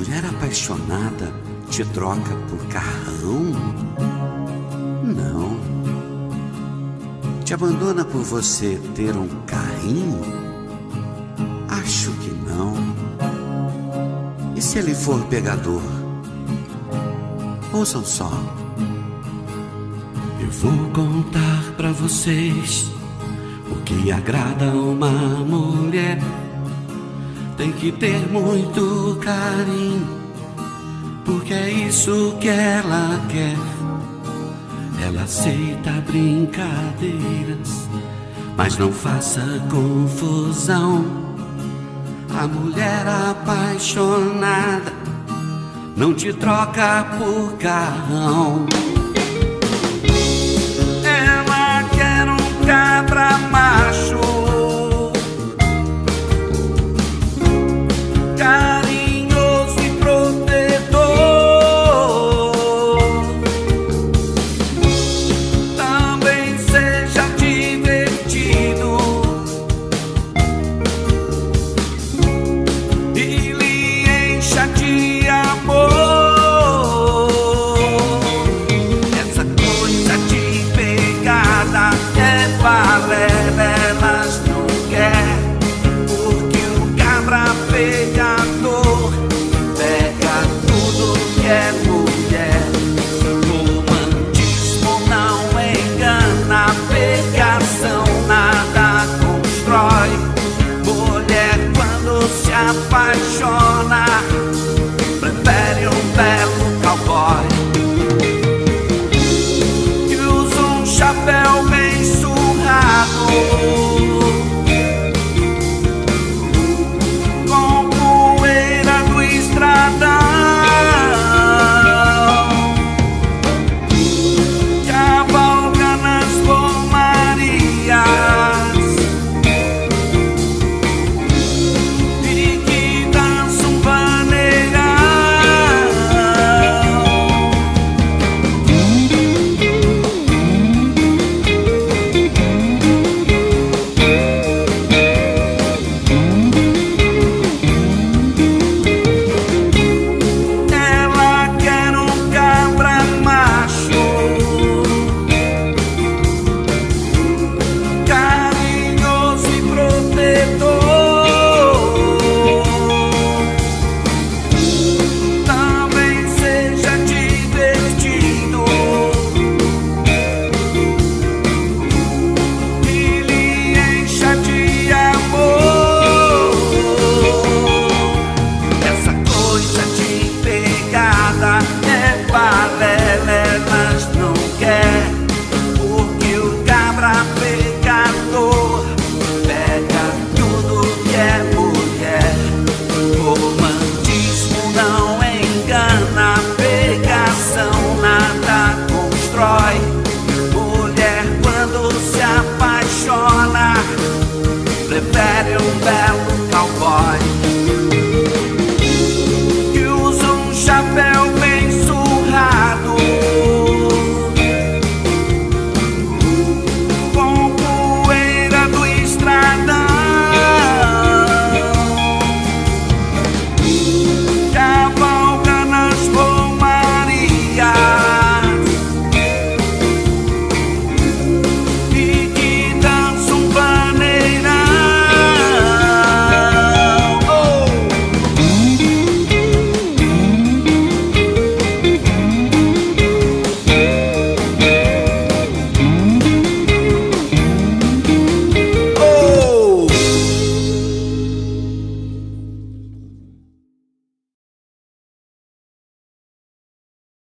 Mulher apaixonada te troca por carrão? Não. Te abandona por você ter um carrinho? Acho que não. E se ele for pegador? Ouçam só. Eu vou contar pra vocês o que agrada uma mulher. Tem que ter muito carinho, porque é isso que ela quer. Ela aceita brincadeiras, mas não faça confusão. A mulher apaixonada não te troca por carrão. Ela quer um cabra macho.